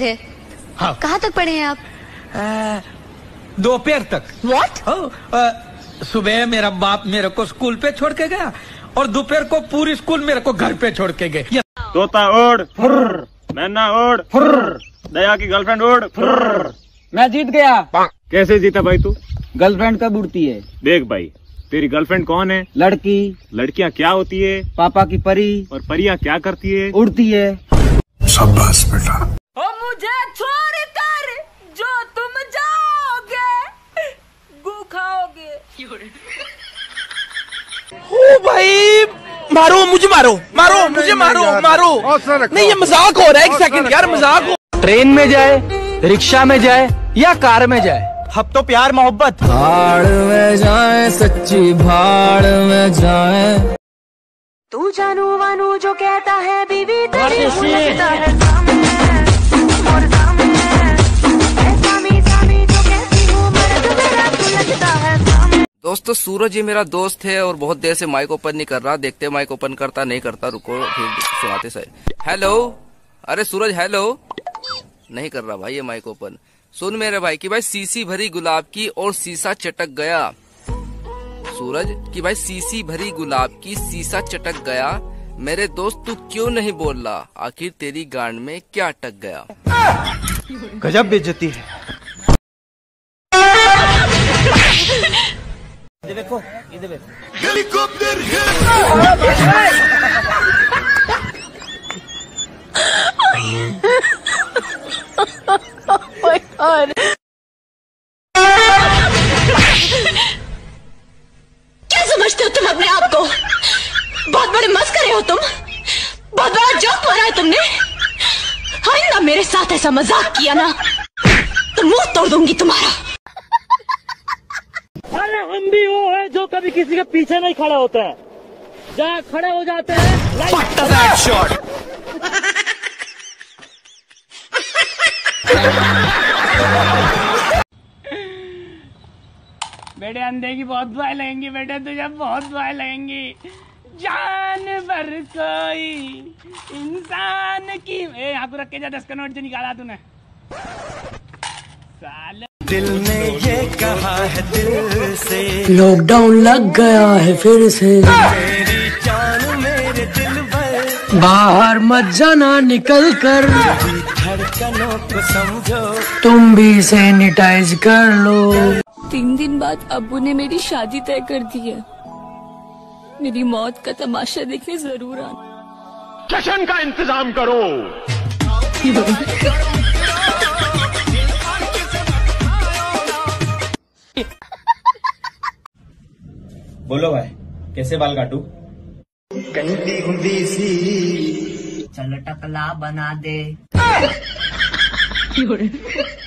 थे। हाँ। कहाँ तक पढ़े हैं आप? दोपहर तक। व्हाट ओ, सुबह मेरा बाप मेरे को स्कूल पे छोड़ के गया और दोपहर को पूरी स्कूल मेरे को घर पे छोड़ के गए। तोता ओढ़ फुर्र मैना ओढ़ फुर्र दया की गर्लफ्रेंड ओढ़ फुर्र। मैं जीत गया। कैसे जीता भाई तू? गर्लफ्रेंड कब उड़ती है? देख भाई तेरी गर्लफ्रेंड कौन है? लड़की। लड़कियाँ क्या होती है? पापा की परी। और परियाँ क्या करती है? उड़ती है। शाबाश बेटा ओ मुझे छोड़ कर जो तुम जाओगे गु खाओगे ओ भाई मारो मुझे मारो मारो मुझे मारो मारो। नहीं ये मज़ाक हो रहा है एक सेकंड यार मज़ाक हो ट्रेन में जाए रिक्शा में जाए या कार में जाए? अब तो प्यार मोहब्बत। भाड़ में जाए सच्ची भाड़ में जाए। तू जानू वानू जो कहता है बीवी तेरी है। दोस्तों सूरज ये मेरा दोस्त है और बहुत देर से माइक ओपन नहीं कर रहा, देखते माइक ओपन करता, नहीं करता, रुको, फिर सुनाते सही हेलो अरे सूरज हेलो नहीं कर रहा भाई ये माइक ओपन सुन मेरे भाई कि भाई सीसी भरी गुलाब की और सीसा चटक गया। सूरज कि भाई सीसी भरी गुलाब की, सीसा चटक गया। मेरे दोस्त, तू क्यों नहीं बोल रहा? आखिर तेरी गांड में क्या अटक गया? गजब बेइज्जती है। क्या समझते हो तुम अपने आप को? बहुत बड़े मस्करे हो तुम। बहुत बड़ा जोक मारा है तुमने। आइंदा मेरे साथ ऐसा मज़ाक किया ना तो मुँह तोड़ दूँगी तुम्हारा। किसी के पीछे नहीं खड़े होते हैं। जहाँ खड़े हो जाते हैं बेटे अंधे की बहुत दुआएँ लगेंगी बेटे तुझे बहुत दुआएँ लगेंगी। जानवर कोई इंसान की ए यहाँ को रख के जा दस का नोट जो निकाला तूने। साले लॉकडाउन लग गया है फिर से। बाहर मत जाना निकल कर। तुम भी सैनिटाइज कर लो। तीन दिन बाद अबू ने मेरी शादी तय कर दी है। मेरी मौत का तमाशा देखने ज़रूर आना। जश्न का इंतज़ाम करो। बोलो भाई कैसे बाल काटू? कंटी गुंडी सी। चल टकला बना दे।